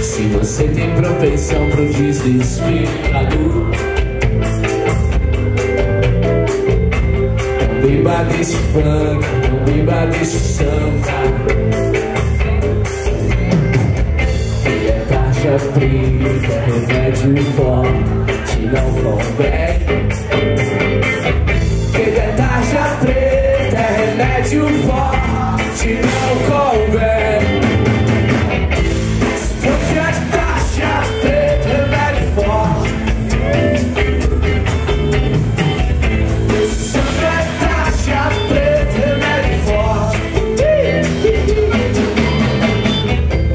Se você tem propensão pro desespero Não beba desse funk, não beba desse samba. E é tarja preta, remédio forte, não convém Ele é tarja preta, remédio forte. you know,